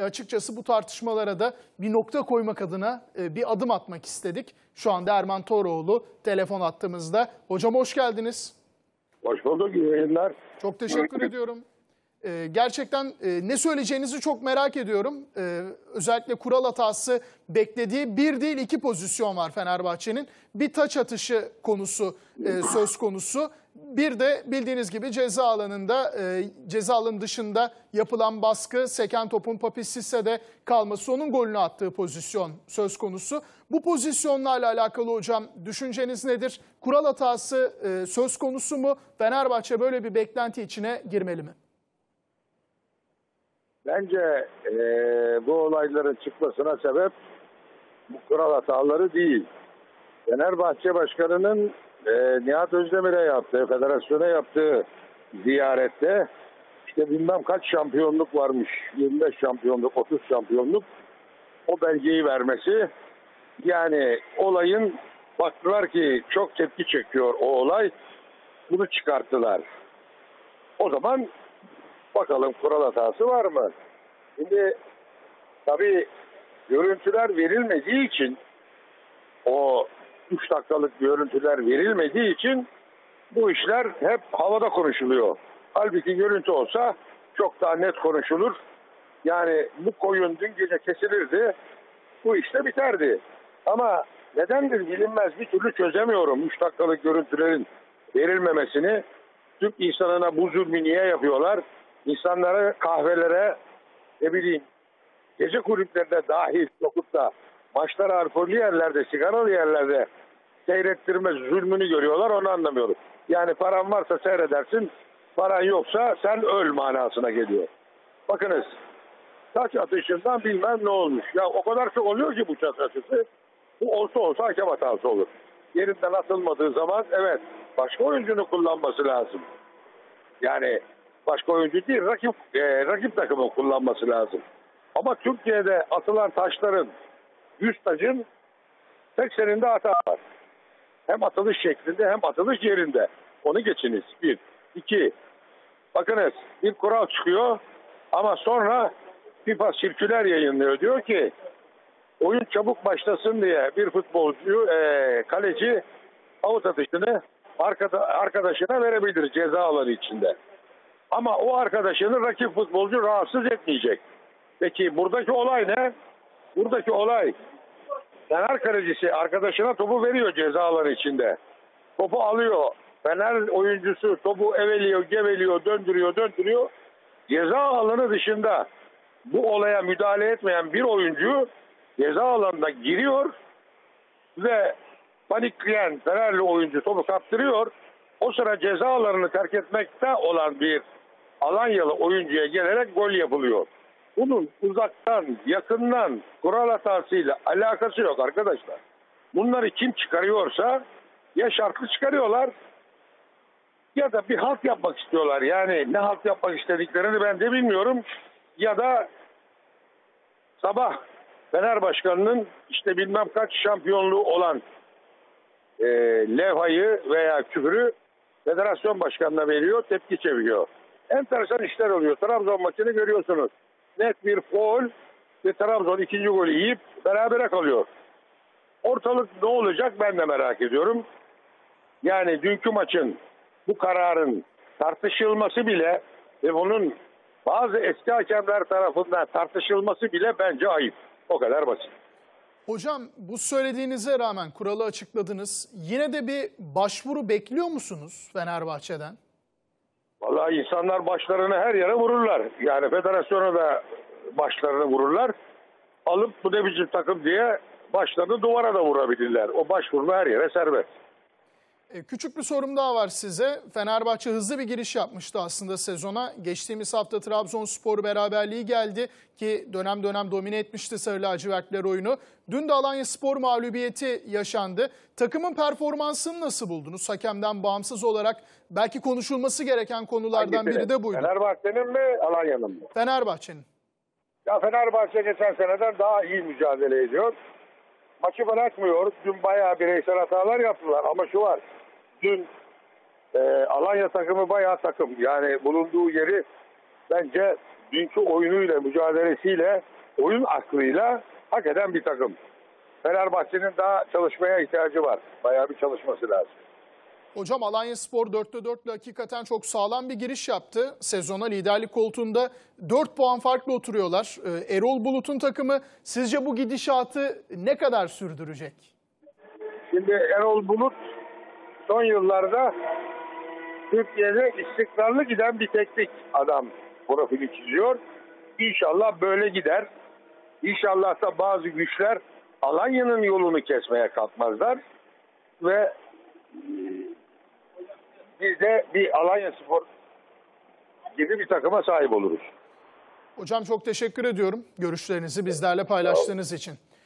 E, açıkçası bu tartışmalara da bir nokta koymak adına e, bir adım atmak istedik. Şu anda Erman Toroğlu telefon attığımızda. Hocam hoş geldiniz. Hoş bulduk, iyi yayınlar. Çok teşekkür ediyorum. Ee, gerçekten e, ne söyleyeceğinizi çok merak ediyorum. Ee, özellikle kural hatası beklediği bir değil iki pozisyon var Fenerbahçe'nin. Bir taç atışı konusu e, söz konusu. Bir de bildiğiniz gibi ceza alanında, e, ceza alanı dışında yapılan baskı, seken topun Papis Sisse'de kalması, onun golünü attığı pozisyon söz konusu. Bu pozisyonlarla alakalı hocam düşünceniz nedir? Kural hatası e, söz konusu mu? Fenerbahçe böyle bir beklenti içine girmeli mi? Bence e, bu olayların çıkmasına sebep bu kural hataları değil. Fenerbahçe Başkanı'nın e, Nihat Özdemir'e yaptığı, federasyona yaptığı ziyarette işte bilmem kaç şampiyonluk varmış, 25 şampiyonluk, 30 şampiyonluk o belgeyi vermesi yani olayın baktılar ki çok tepki çekiyor o olay bunu çıkarttılar. O zaman bakalım kural hatası var mı? Şimdi tabii görüntüler verilmediği için o 3 dakikalık görüntüler verilmediği için bu işler hep havada konuşuluyor. Halbuki görüntü olsa çok daha net konuşulur. Yani bu koyun dün gece kesilirdi. Bu işte biterdi. Ama nedendir bilinmez bir türlü çözemiyorum 3 dakikalık görüntülerin verilmemesini. Türk insanına bu zulmü niye yapıyorlar? İnsanlara kahvelere ne bileyim gece kulüplerinde dahil sokup da maçlar alkollü yerlerde, sigaralı yerlerde seyrettirme zulmünü görüyorlar onu anlamıyorum. Yani paran varsa seyredersin, paran yoksa sen öl manasına geliyor. Bakınız taç atışından bilmem ne olmuş. Ya o kadar çok oluyor ki bu taç atışı. Bu olsa olsa hakem hatası olur. Yerinden atılmadığı zaman evet başka oyuncunun kullanması lazım. Yani başka oyuncu değil rakip e, rakip takımın kullanması lazım. Ama Türkiye'de atılan taşların 100 taşın 80'inde hata var. Hem atılış şeklinde hem atılış yerinde. Onu geçiniz. Bir. iki. Bakınız bir kural çıkıyor ama sonra FIFA sirküler yayınlıyor. Diyor ki oyun çabuk başlasın diye bir futbolcu, e, kaleci avut atışını arkada, arkadaşına verebilir ceza alanı içinde. Ama o arkadaşını rakip futbolcu rahatsız etmeyecek. Peki buradaki olay ne? Buradaki olay Fener kalecisi arkadaşına topu veriyor ceza alanı içinde. Topu alıyor. Fener oyuncusu topu eveliyor, geveliyor, döndürüyor, döndürüyor. Ceza alanı dışında bu olaya müdahale etmeyen bir oyuncu ceza alanına giriyor ve panikleyen Fenerli oyuncu topu kaptırıyor. O sıra ceza alanını terk etmekte olan bir Alanyalı oyuncuya gelerek gol yapılıyor. Bunun uzaktan, yakından kural hatasıyla alakası yok arkadaşlar. Bunları kim çıkarıyorsa ya şartlı çıkarıyorlar ya da bir halt yapmak istiyorlar. Yani ne halt yapmak istediklerini ben de bilmiyorum. Ya da sabah Fener Başkanı'nın işte bilmem kaç şampiyonluğu olan e, levhayı veya küfürü federasyon başkanına veriyor, tepki çeviriyor. Enteresan işler oluyor. Trabzon maçını görüyorsunuz. Net bir foul ve Trabzon ikinci golü yiyip berabere kalıyor. Ortalık ne olacak ben de merak ediyorum. Yani dünkü maçın bu kararın tartışılması bile ve bunun bazı eski hakemler tarafından tartışılması bile bence ayıp. O kadar basit. Hocam bu söylediğinize rağmen kuralı açıkladınız. Yine de bir başvuru bekliyor musunuz Fenerbahçe'den? Vallahi insanlar başlarını her yere vururlar. Yani federasyona da başlarını vururlar. Alıp bu ne biçim takım diye başlarını duvara da vurabilirler. O başvurma her yere serbest. E, küçük bir sorum daha var size. Fenerbahçe hızlı bir giriş yapmıştı aslında sezona. Geçtiğimiz hafta Trabzonspor beraberliği geldi ki dönem dönem domine etmişti Sarı Lacivertler oyunu. Dün de Alanya Spor mağlubiyeti yaşandı. Takımın performansını nasıl buldunuz? Hakemden bağımsız olarak belki konuşulması gereken konulardan Hangisini? biri de buydu. Fenerbahçe'nin mi Alanya'nın mı? Fenerbahçe'nin. Ya Fenerbahçe geçen seneden daha iyi mücadele ediyor. Maçı bırakmıyor. Dün bayağı bireysel hatalar yaptılar ama şu var. Dün e, Alanya takımı bayağı takım. Yani bulunduğu yeri bence dünkü oyunuyla, mücadelesiyle, oyun aklıyla hak eden bir takım. Fenerbahçe'nin daha çalışmaya ihtiyacı var. Bayağı bir çalışması lazım. Hocam Alanya Spor 4'te 4'le hakikaten çok sağlam bir giriş yaptı. Sezona liderlik koltuğunda 4 puan farklı oturuyorlar. Ee, Erol Bulut'un takımı sizce bu gidişatı ne kadar sürdürecek? Şimdi Erol Bulut son yıllarda Türkiye'de istikrarlı giden bir teknik adam profili çiziyor. İnşallah böyle gider. İnşallah da bazı güçler Alanya'nın yolunu kesmeye kalkmazlar. Ve e, biz de bir Alanya Spor gibi bir takıma sahip oluruz. Hocam çok teşekkür ediyorum görüşlerinizi bizlerle paylaştığınız için.